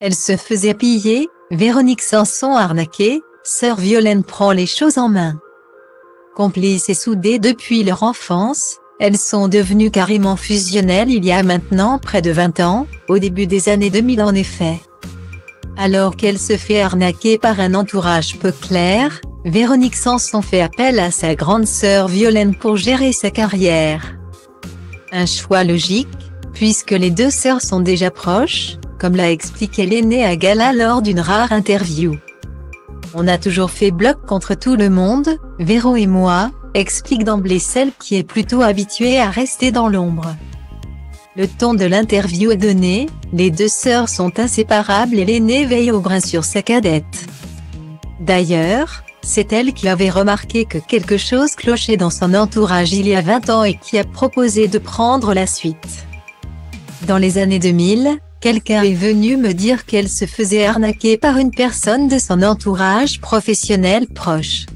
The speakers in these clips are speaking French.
Elle se faisait piller, Véronique Sanson arnaquée, sœur Violaine prend les choses en main. Complices et soudées depuis leur enfance, elles sont devenues carrément fusionnelles il y a maintenant près de 20 ans, au début des années 2000 en effet. Alors qu'elle se fait arnaquer par un entourage peu clair, Véronique Sanson fait appel à sa grande sœur Violaine pour gérer sa carrière. Un choix logique, puisque les deux sœurs sont déjà proches, comme l'a expliqué l'aînée à Gala lors d'une rare interview. On a toujours fait bloc contre tout le monde, Véro et moi, explique d'emblée celle qui est plutôt habituée à rester dans l'ombre. Le ton de l'interview est donné, les deux sœurs sont inséparables et l'aînée veille au grain sur sa cadette. D'ailleurs, c'est elle qui avait remarqué que quelque chose clochait dans son entourage il y a 20 ans et qui a proposé de prendre la suite. Dans les années 2000, quelqu'un est venu me dire qu'elle se faisait arnaquer par une personne de son entourage professionnel proche.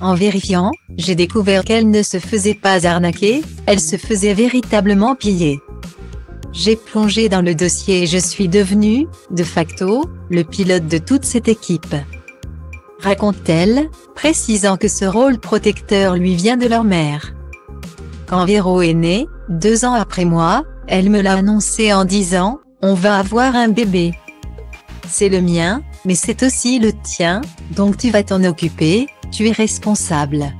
En vérifiant, j'ai découvert qu'elle ne se faisait pas arnaquer, elle se faisait véritablement piller. J'ai plongé dans le dossier et je suis devenu, de facto, le pilote de toute cette équipe. Raconte-t-elle, précisant que ce rôle protecteur lui vient de leur mère. Quand Véro est née, deux ans après moi, elle me l'a annoncé en disant, on va avoir un bébé. C'est le mien, mais c'est aussi le tien, donc tu vas t'en occuper, tu es responsable.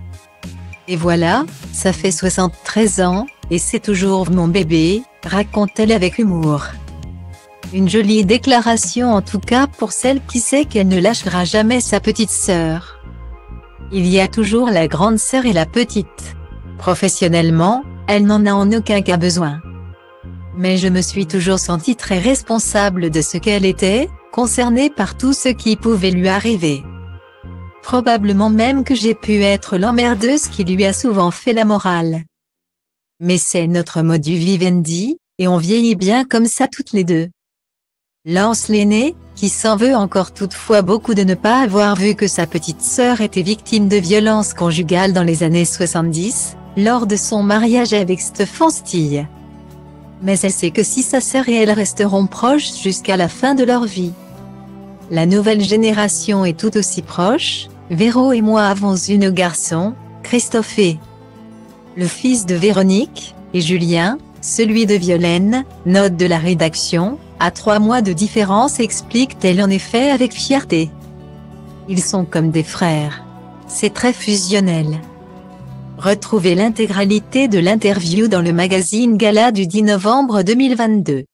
Et voilà, ça fait 73 ans, et c'est toujours mon bébé, raconte-t-elle avec humour. Une jolie déclaration en tout cas pour celle qui sait qu'elle ne lâchera jamais sa petite sœur. Il y a toujours la grande sœur et la petite. Professionnellement, elle n'en a en aucun cas besoin. Mais je me suis toujours sentie très responsable de ce qu'elle était, concernée par tout ce qui pouvait lui arriver. Probablement même que j'ai pu être l'emmerdeuse qui lui a souvent fait la morale. Mais c'est notre du vivendi, et on vieillit bien comme ça toutes les deux. Lance l'aîné, qui s'en veut encore toutefois beaucoup de ne pas avoir vu que sa petite sœur était victime de violences conjugales dans les années 70, lors de son mariage avec Stéphane Stille. Mais elle sait que si sa sœur et elle resteront proches jusqu'à la fin de leur vie. La nouvelle génération est tout aussi proche, Véro et moi avons une garçon, Christophe le fils de Véronique, et Julien, celui de Violaine, note de la rédaction, à trois mois de différence explique-t-elle en effet avec fierté. Ils sont comme des frères. C'est très fusionnel. Retrouvez l'intégralité de l'interview dans le magazine Gala du 10 novembre 2022.